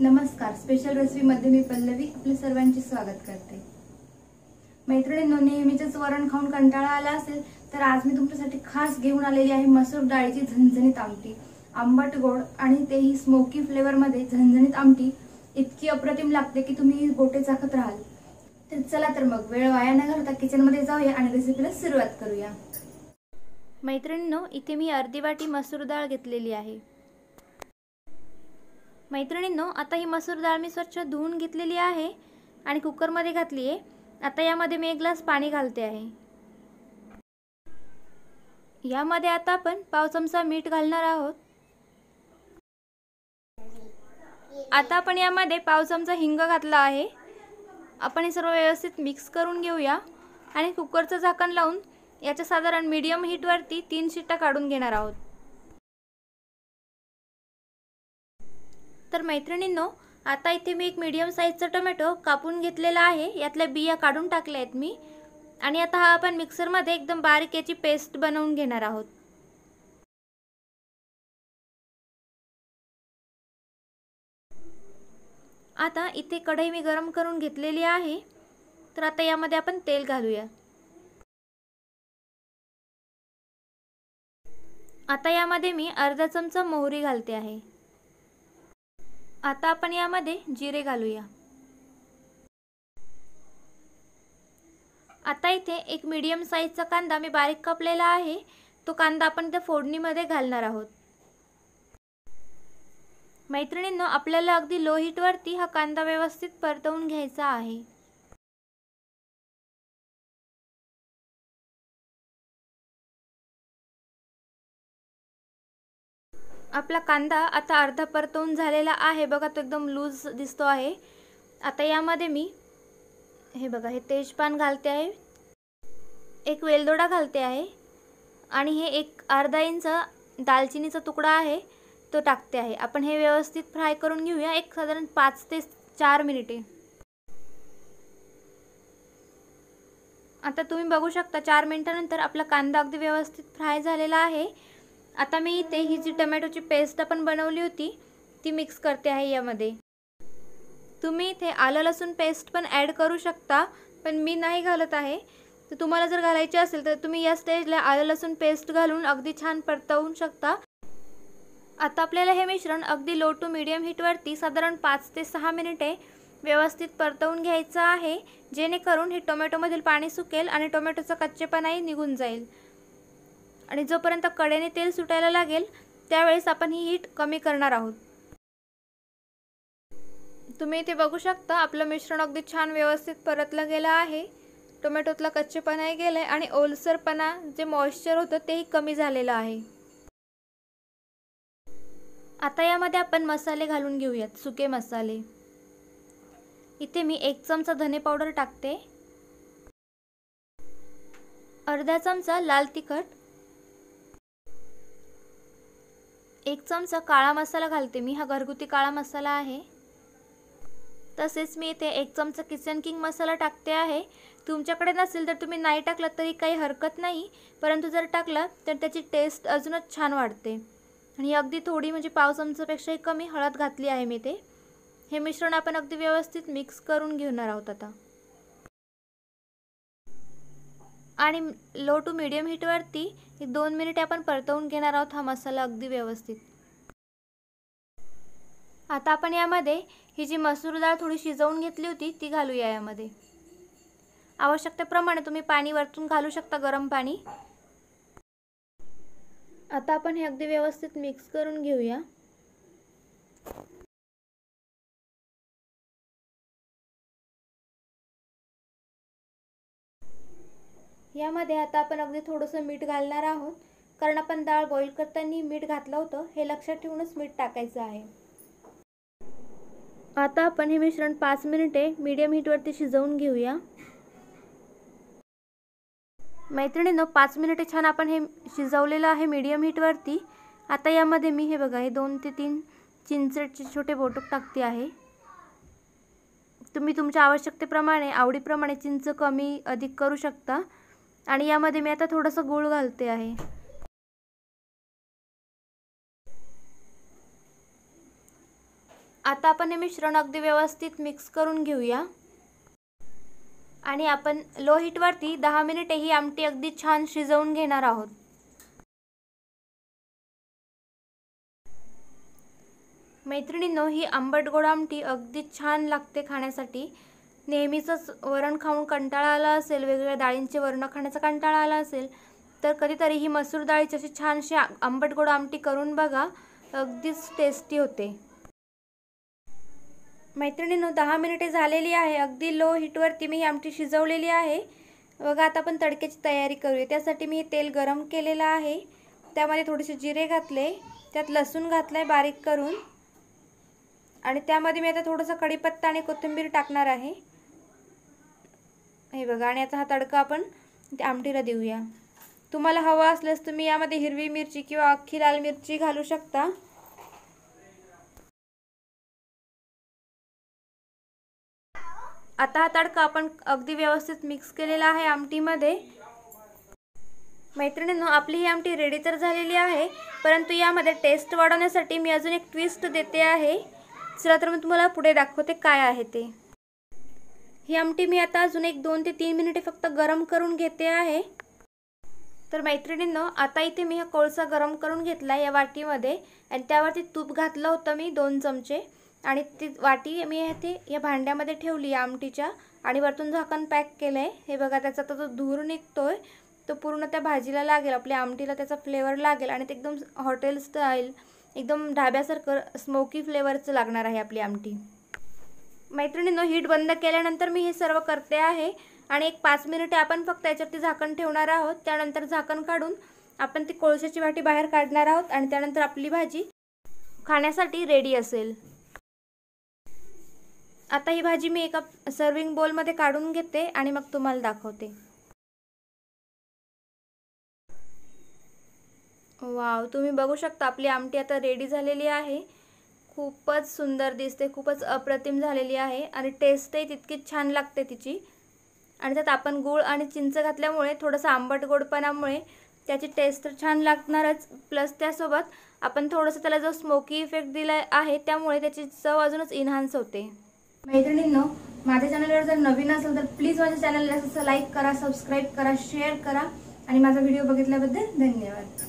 नमस्कार. स्पेशल रेसिपीमध्ये मी पल्लवी आपले सर्वांचे स्वागत करते. मैत्रिणींनो नेहमीचंच वरण खाऊन कंटाळा आला असेल तर आज मी तुमच्यासाठी खास घेऊन आलेली आहे मसूर डाळीची झणझणीत आमटी. आंबट गोड आणि तेही स्मोकी फ्लेवरमध्ये झणझणीत आमटी. इतकी अप्रतिम लागते की तुम्ही बोटे चाकत राहाल. तर चला तर मग वेळ वाया न घालता किचनमध्ये जाऊया आणि रेसिपीला सुरुवात करूया. मैत्रिणींनो इथे मी अर्धी वाटी मसूर डाळ घेतलेली आहे. मैत्रिणींनो आता ही मसूर डाळ मी स्वच्छ धुवून घेतलेली आहे आणि कुकरमध्ये घातली आहे. आता यामध्ये मी एक ग्लास पाणी घालते आहे. यामध्ये आता आपण पाव चमचा मीठ घालणार आहोत. आता आपण यामध्ये पाव चमचा हिंग घातला आहे. आपण हे सर्व व्यवस्थित मिक्स करून घेऊया आणि कुकरचं झाकण लावून याच्या साधारण मीडियम हीटवरती तीन शिट्टा काढून घेणार आहोत. तर मैत्रिणींनो आता इथे मी एक मीडियम साईजचा टोमॅटो कापून घेतलेला आहे. यातल्या बिया काढून टाकल्या आहेत मी. आणि आता हा आपण मिक्सरमध्ये एकदम बारीक याची पेस्ट बनवून घेणार आहोत. आता इथे कढई मी गरम करून घेतलेली आहे. तर आता यामध्ये आपण तेल घालूया. आता यामध्ये मी अर्धा चमचा मोहरी घालते आहे. आता आपण यामध्ये जिरे घालूया. आता इथे एक मीडियम साईजचा कांदा मी बारीक कापलेला आहे. तो कांदा आपण त्या फोडणीमध्ये घालणार आहोत. मैत्रिणींनो आपल्याला अगदी लो हीटवरती हा कांदा व्यवस्थित परतवून घ्यायचा आहे. आपला कांदा आता अर्धा परतवून झालेला आहे. बघा तो एकदम लूज दिसतो आहे. आता यामध्ये मी हे बघा हे तेजपान घालते आहे. एक वेलदोडा घालते आहे. आणि हे एक अर्धा इंच दालचिनीचा तुकडा आहे. तो टाकते आहे. आपण हे व्यवस्थित फ्राय करून घेऊया. एक साधारण पाच ते चार मिनिटे. आता तुम्ही बघू शकता चार मिनटानंतर आपला कांदा अगदी व्यवस्थित फ्राय झालेला आहे. आता मी इथे ही जी टमॅटोची पेस्ट आपण बनवली होती ती मिक्स करते आहे यामध्ये. तुम्ही इथे आलं लसूण पेस्ट पण ॲड करू शकता पण मी नाही घालत आहे. तर तुम्हाला जर घालायची असेल तर तुम्ही या स्टेजला आलं लसूण पेस्ट घालून अगदी छान परतवू शकता. आता आपल्याला हे मिश्रण अगदी लो टू मिडियम हीटवरती साधारण पाच ते सहा मिनिटे व्यवस्थित परतवून घ्यायचं आहे जेणेकरून हे टोमॅटोमधील पाणी सुकेल आणि टोमॅटोचा कच्चेपणाही निघून जाईल. आणि जोपर्यंत कडेने तेल सुटायला लागेल त्यावेळेस आपण ही हीट कमी करणार आहोत. तुम्ही इथे बघू शकता आपलं मिश्रण अगदी छान व्यवस्थित परतलं गेलं आहे. टोमॅटोतला कच्चेपणाही गेलं आहे आणि ओलसरपणा जे मॉइश्चर होतं तेही कमी झालेलं आहे. आता यामध्ये आपण मसाले घालून घेऊयात सुके मसाले. इथे मी एक चमचा धने पावडर टाकते. अर्धा चमचा लाल तिखट. एक चमचा काळा मसाला घालते. मी हा घरगुती काळा मसाला आहे. तसेच मी इथे एक चमचा किचन किंग मसाला टाकते आहे. तुमच्याकडे नसेल तर तुम्ही नाही टाकलं तरी काही हरकत नाही. परंतु जर टाकलं तर त्याची टेस्ट अजूनच छान वाढते. आणि अगदी थोडी म्हणजे पाव चमचापेक्षाही कमी हळद घातली आहे मी ते हे मिश्रण आपण अगदी व्यवस्थित मिक्स करून घेणार आहोत आता. आणि लो टू मिडियम हीटवरती दोन मिनिटे आपण परतवून घेणार आहोत हा मसाला अगदी व्यवस्थित. आता आपण यामध्ये ही जी मसूर डाळ थोडी शिजवून घेतली होती ती घालूया यामध्ये. आवश्यकतेप्रमाणे तुम्ही पाणी वरतून घालू शकता गरम पाणी. आता आपण हे अगदी व्यवस्थित मिक्स करून घेऊया. यामध्ये आता आपण अगदी थोडंसं मीठ घालणार आहोत. कारण आपण डाळ बॉईल करताना मीठ घातलं होतं हे लक्षात ठेवूनच मीठ टाकायचं आहे. आता आपण हे मिश्रण पाच मिनिटे मीडियम हीटवरती शिजवून घेऊया. मैत्रिणीनं पाच मिनिटे छान आपण हे शिजवलेलं आहे मीडियम हीटवरती आता यामध्ये मी हे बघा हे दोन ते तीन चिंचेचे छोटे बोटक टाकते आहे. तुम्ही तुमच्या आवश्यकतेप्रमाणे आवडीप्रमाणे चिंच कमी अधिक करू शकता. आणि यामध्ये मी आता थोडंसं गूळ घालते आहे. आता आपण हे मिश्रण अगदी व्यवस्थित मिक्स करून घेऊया. आणि आपण लो हीटवरती दहा मिनिटे ही आमटी अगदी छान शिजवून घेणार आहोत. मैत्रिणींनो ही आंबट गोड आमटी अगदी छान लागते खाण्यासाठी. नेहमीचंच वरण खाऊन कंटाळा आला असेल वेगवेगळ्या डाळींचे वरणं खाण्याचा कंटाळा आला असेल तर कधीतरी ही मसूर डाळीची अशी छानशी आंबट गोड आमटी करून बघा अगदीच टेस्टी होते. मैत्रिणींनो दहा मिनिटे झालेली आहे. अगदी लो हीटवरती मी ही आमटी शिजवलेली आहे. बघा आता आपण तडक्याची तयारी करूया. त्यासाठी मी तेल गरम केलेलं आहे. त्यामध्ये थोडेसे जिरे घातले. त्यात लसूण घातलं आहे बारीक करून. आणि त्यामध्ये मी आता थोडंसं कढीपत्ता आणि कोथिंबीर टाकणार आहे. हे बघा आणि याचा हा तडका आपण त्या आमटीला देऊया. तुम्हाला हवा असल्यास तुम्ही यामध्ये हिरवी मिरची किंवा अख्खी लाल मिरची घालू शकता. आता हा तडका आपण अगदी व्यवस्थित मिक्स केलेला आहे आमटीमध्ये. मैत्रिणींनो आपली ही आमटी रेडी तर झालेली आहे परंतु यामध्ये टेस्ट वाढवण्यासाठी मी अजून एक ट्विस्ट देते आहे. चला तर मी तुम्हाला पुढे दाखवते काय आहे ते. ही आमटी मी आता अजून एक दोन ते तीन मिनिटे फक्त गरम करून घेते आहे. तर मैत्रिणींनो आता इथे मी हा कोळसा गरम करून घेतला या वाटीमध्ये आणि त्यावरती तूप घातलं होतं मी दोन चमचे. आणि ती वाटी मी ते या भांड्यामध्ये ठेवली आमटीच्या आणि वरतून झाकण पॅक केलं आहे हे बघा त्याचा तो धूर निघतोय. तो पूर्ण त्या भाजीला लागेल आपल्या आमटीला त्याचा फ्लेवर लागेल आणि ते एकदम हॉटेल स्टाईल एकदम ढाब्यासारखं स्मोकी फ्लेवरचं लागणार आहे आपली आमटी. मैत्रिणींनो हीट बंद केल्यानंतर मी हे सर्व करते आहे. आणि एक पाच मिनिटे आपण फक्त याच्यावरती झाकण ठेवणार आहोत. त्यानंतर झाकण काढून आपण ती कोळशाची वाटी बाहेर काढणार आहोत आणि त्यानंतर आपली भाजी खाण्यासाठी रेडी असेल. आता ही भाजी मी एका सर्विंग बोलमध्ये काढून घेते आणि मग तुम्हाला दाखवते. वाव तुम्ही बघू शकता आपली आमटी आता रेडी झालेली आहे. खूपच सुंदर दिसते खूपच अप्रतिम झालेली आहे आणि टेस्टही तितकीच छान लागते तिची. आणि त्यात आपण गूळ आणि चिंच घातल्यामुळे थोडंसं आंबट गोडपणामुळे त्याची टेस्ट तर छान लागणारच. प्लस त्यासोबत आपण थोडंसं त्याला जो स्मोकी इफेक्ट दिला आहे त्यामुळे त्याची चव अजूनच इन्हान्स होते. मैत्रिणींनो माझ्या चॅनलवर जर नवीन असेल तर प्लीज माझ्या चॅनलला लाईक करा सबस्क्राईब करा शेअर करा. आणि माझा व्हिडिओ बघितल्याबद्दल धन्यवाद.